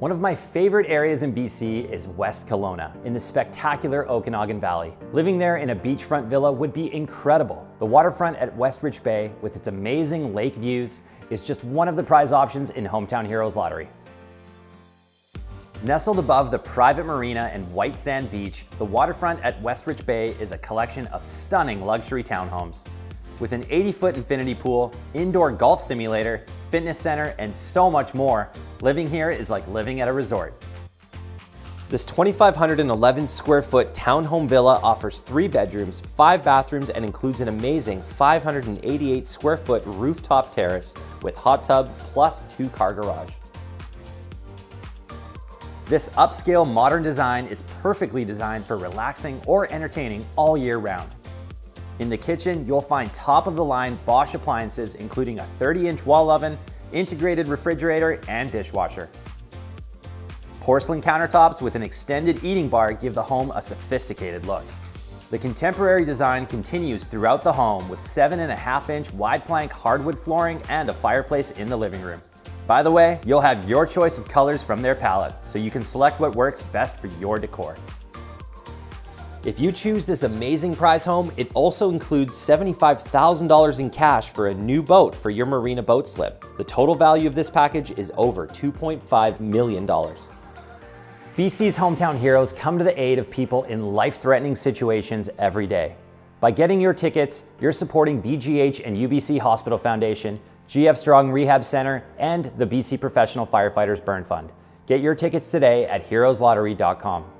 One of my favorite areas in BC is West Kelowna, in the spectacular Okanagan Valley. Living there in a beachfront villa would be incredible. The waterfront at Westrich Bay, with its amazing lake views, is just one of the prize options in Hometown Heroes Lottery. Nestled above the private marina and white sand beach, the waterfront at Westrich Bay is a collection of stunning luxury townhomes. With an 80-foot infinity pool, indoor golf simulator, fitness center, and so much more, living here is like living at a resort. This 2,511 square foot townhome villa offers three bedrooms, five bathrooms, and includes an amazing 588 square foot rooftop terrace with hot tub plus two car garage. This upscale modern design is perfectly designed for relaxing or entertaining all year round. In the kitchen, you'll find top of the line Bosch appliances, including a 30 inch wall oven, integrated refrigerator, and dishwasher. Porcelain countertops with an extended eating bar give the home a sophisticated look. The contemporary design continues throughout the home with 7.5 inch wide plank hardwood flooring and a fireplace in the living room. By the way, you'll have your choice of colors from their palette, so you can select what works best for your decor. If you choose this amazing prize home, it also includes $75,000 in cash for a new boat for your marina boat slip. The total value of this package is over $2.5 million. BC's Hometown Heroes come to the aid of people in life-threatening situations every day. By getting your tickets, you're supporting VGH and UBC Hospital Foundation, GF Strong Rehab Center, and the BC Professional Firefighters Burn Fund. Get your tickets today at heroeslottery.com.